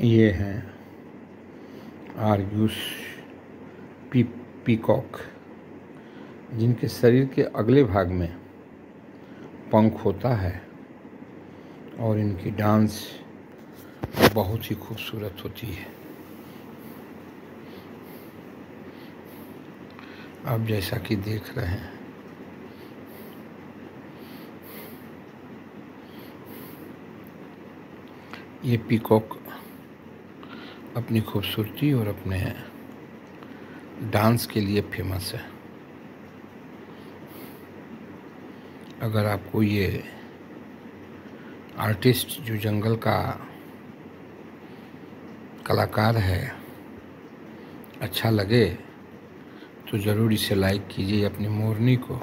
ये हैं। आर्यूस P, peacock, जिनके शरीर के अगले भाग में पंख होता है और इनकी डांस बहुत ही खूबसूरत होती है। आप जैसा कि देख रहे हैं। ये पीकॉक अपनी खूबसूरती और अपने डांस के लिए फ़ेमस है। अगर आपको ये आर्टिस्ट जो जंगल का कलाकार है अच्छा लगे तो ज़रूर इसे लाइक कीजिए अपनी मोरनी को।